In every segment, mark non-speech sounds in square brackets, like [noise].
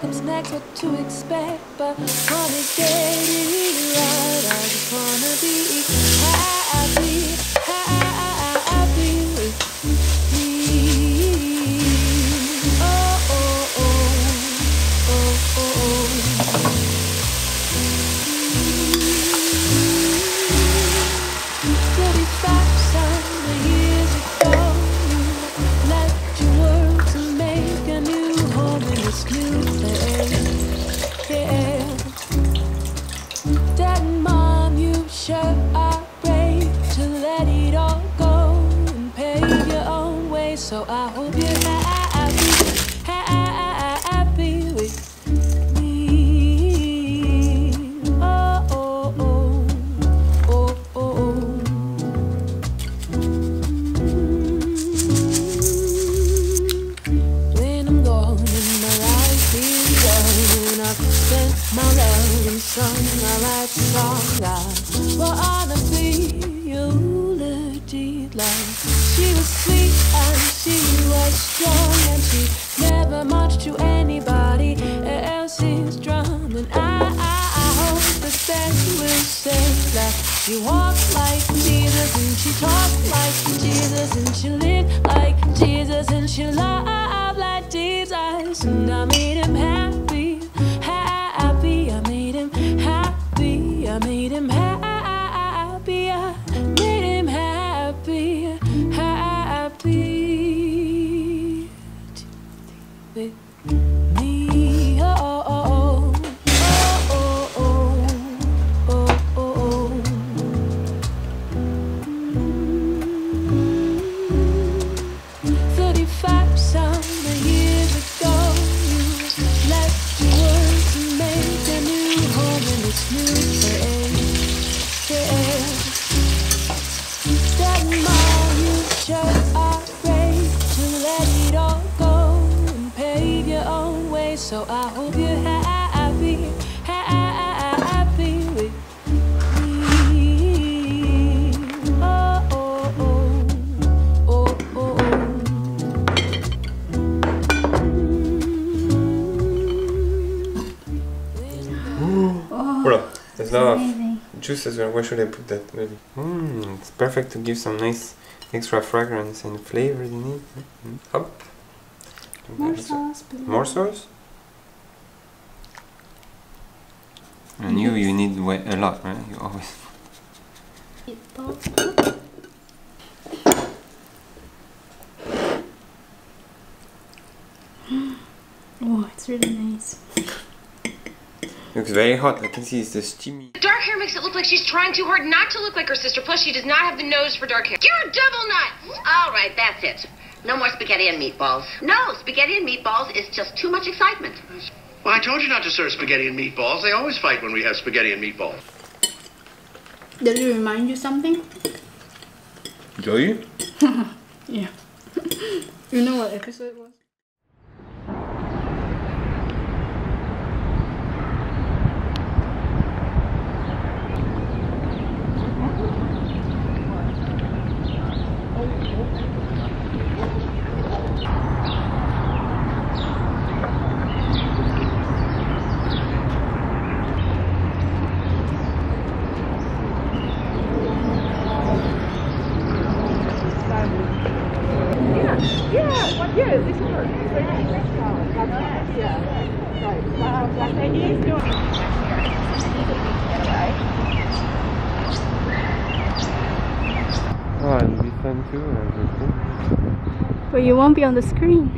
comes next, what to expect, but wanna get it right. I just wanna be happy, happy So I hope you're happy, she walked like Jesus and she talked like Jesus and she lived like Jesus and she loved So I hope you're happy, happy with me. Oh, oh, oh, oh, oh, oh. Voilà. There's a lot of Amazing. juices. Where should I put that? Maybe. Mmm, it's perfect to give some nice extra fragrance and flavor in it. Mm. Hop. More sauce, please. More sauce? And you, you need wa- a lot, right? You always. Oh, it's really nice. Looks very hot. I can see it's the steamy. Dark hair makes it look like she's trying too hard not to look like her sister. Plus, she does not have the nose for dark hair. You're a double nut! All right, that's it. No more spaghetti and meatballs. No, spaghetti and meatballs is just too much excitement. Well, I told you not to serve spaghetti and meatballs. They always fight when we have spaghetti and meatballs. Does it remind you something? Do you? [laughs] Yeah. [laughs] You know what episode it was? Oh, and listen to everything. But you won't be on the screen.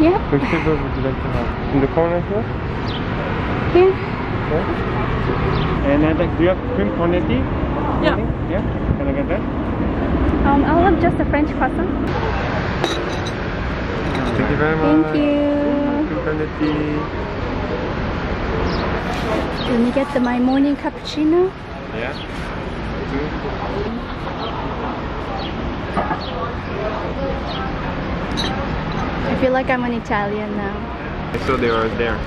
Yep. Which table would you like to have? In the corner here? Here. Okay. And I'd like, do you have cream cornetti? Yeah. Yeah? Can I get that? Um, I'll have just a French croissant. Thank you very much. Thank you. Cornetti. Let me get the, my morning cappuccino. Yeah. I feel like I'm an Italian now. I saw they were there.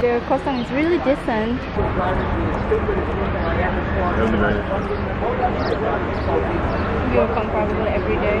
The croissant is really decent. You'll come probably every day.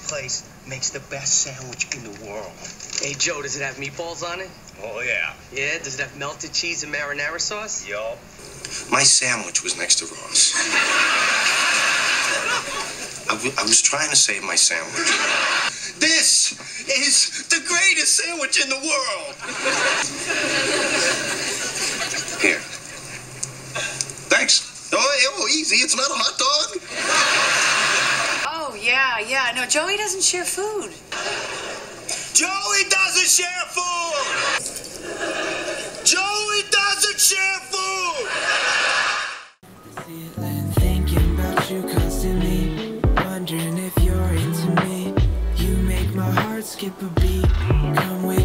This place makes the best sandwich in the world. Hey Joe, does it have meatballs on it? Oh, yeah. Yeah. Does it have melted cheese and marinara sauce? Yup. My sandwich was next to Ross. I, w- I was trying to save my sandwich. This is the greatest sandwich in the world. Here. Thanks. Oh, oh, easy. It's not a hot dog. Yeah, yeah. No, Joey doesn't share food. Joey doesn't share food. Joey doesn't share food. Feeling, thinking about you constantly. Wondering if you're into me. You make my heart skip a beat. Come wake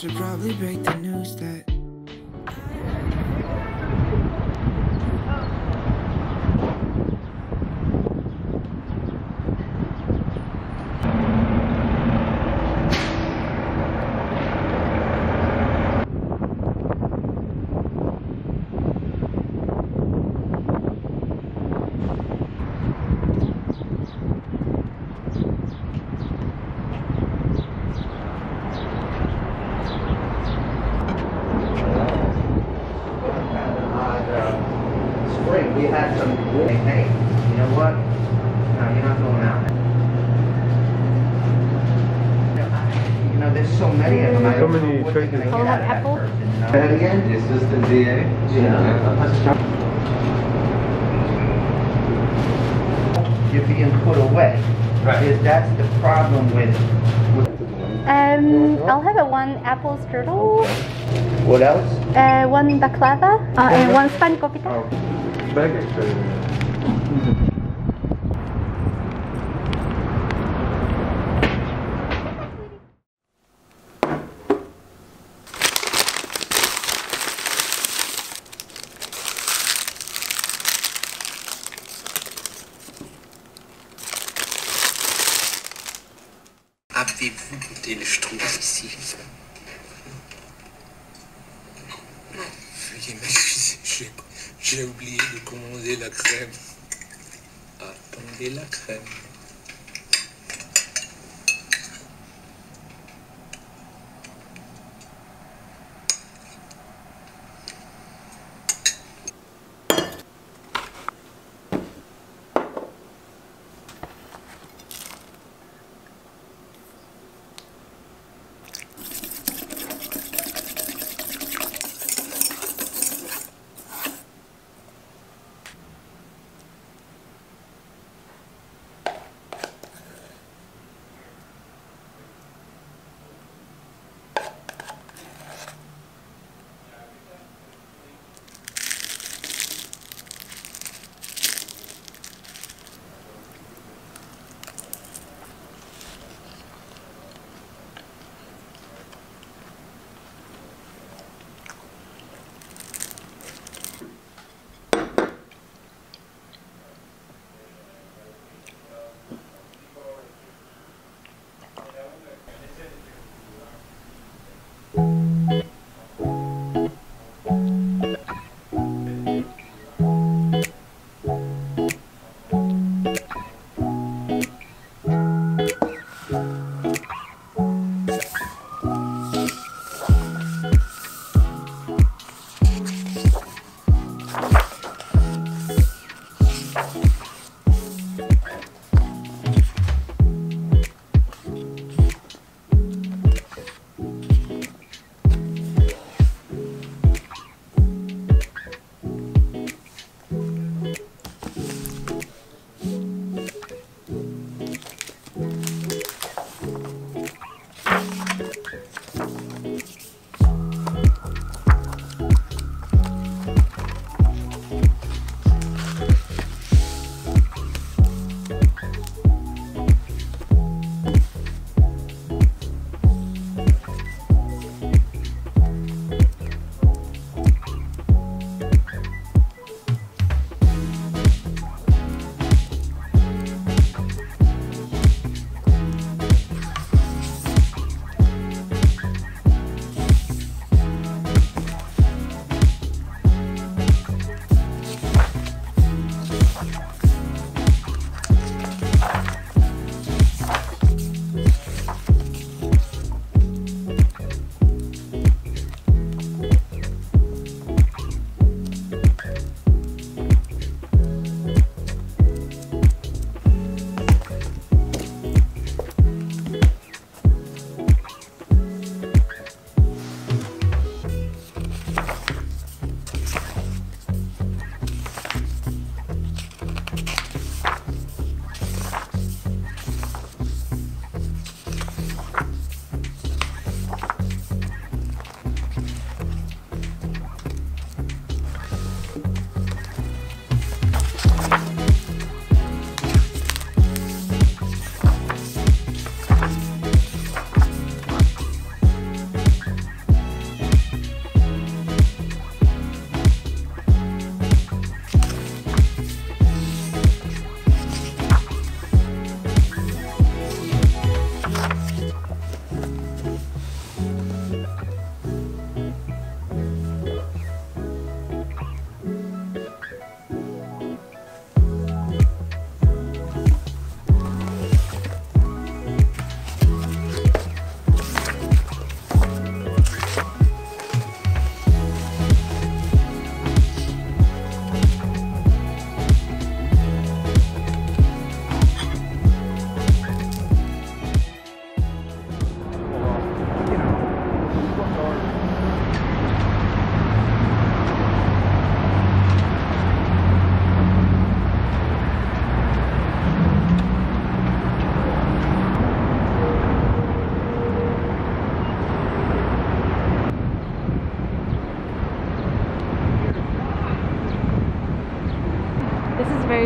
should probably break the news that. Spring, we had some, hey, hey, you know what? No, you're not going out. You know, there's so many of them. I So don't many know what they're choices. gonna Oh, get out of that apple? person, you know? Say that again? The assistant DA? Yeah. You're being put away. Is That's the problem with, with, Um, I'll have a one apple strudel, what else? uh, one baklava, uh, and one spanakopita. Avez-vous goûté le ici j'ai oublié de commander la crème. Attendez la crème.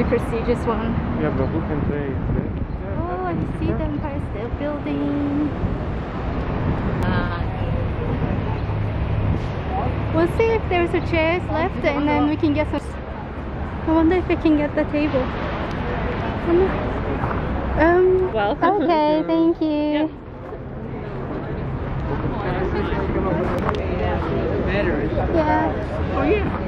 Very prestigious one. Yeah, but who can play it? Oh, I see the Empire State Building. We'll see if there's a chairs left and then we can get some. I wonder if we can get the table. Um, well. Okay, [laughs] thank you. Yeah. Oh yeah.